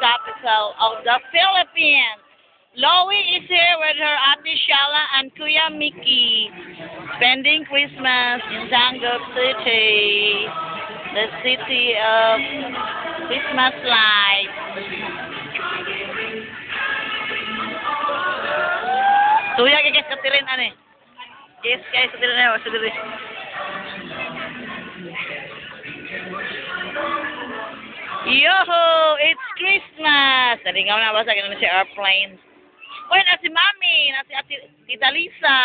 capital of the Philippines. Loie is here with her Auntie Shala and Kuya Mickey, spending Christmas in Sanggup City, the city of Christmas lights. Tuya kay guys katirin ani. Yes, guys katirin na sa diri. Yo, it's Christmas. Tadi nga na basa ganun si airplane. Uy, na si Mami, na si Ate Tita Lisa.